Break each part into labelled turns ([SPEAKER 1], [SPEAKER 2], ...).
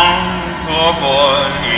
[SPEAKER 1] song boy, boys.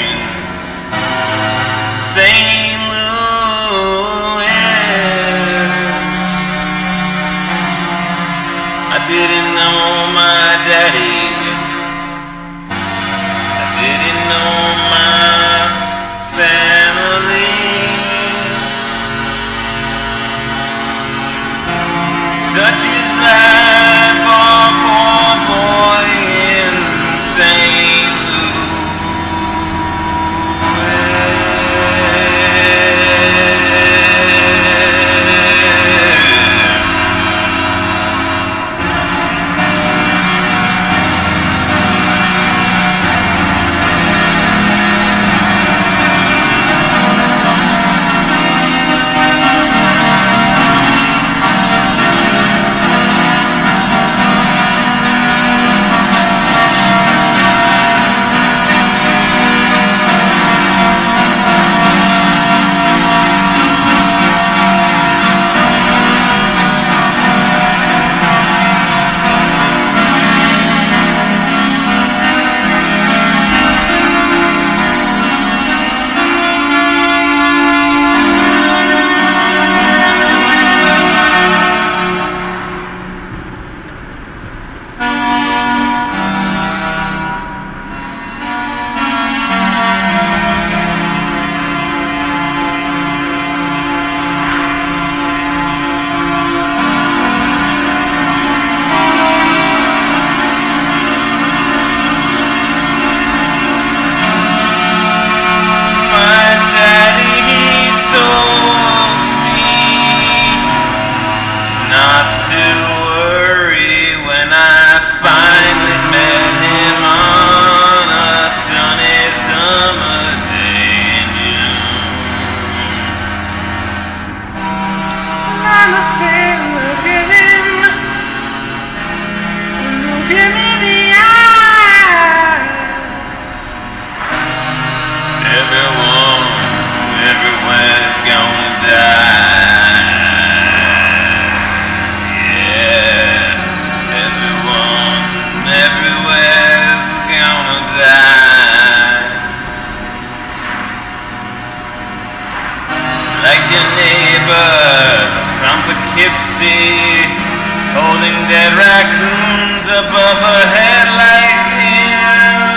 [SPEAKER 1] holding dead raccoons above her head like him.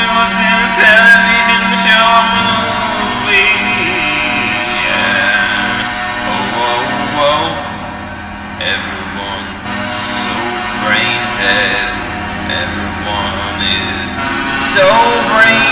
[SPEAKER 1] It was in a television show, a movie. Yeah. Oh, oh whoa, whoa, Everyone's so brain dead. Everyone is so brain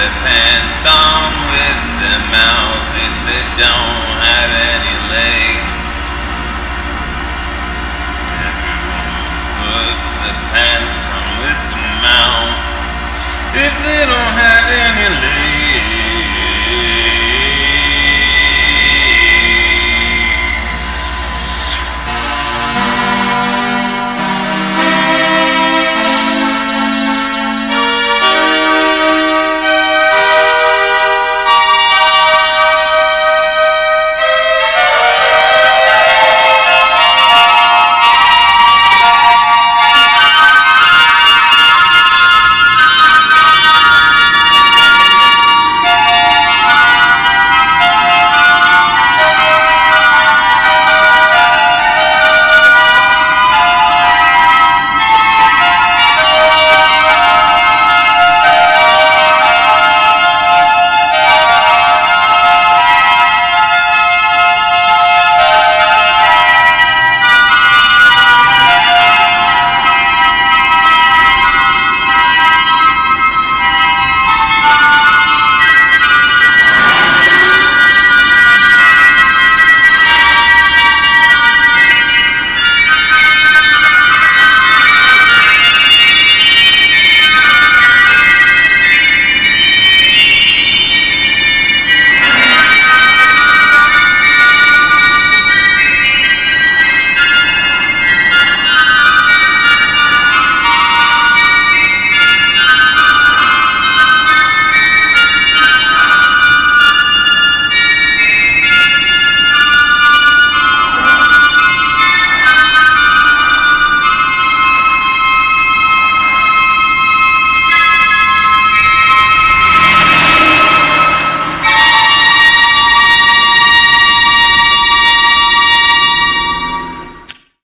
[SPEAKER 1] the pants on with the mouth if they don't have any legs.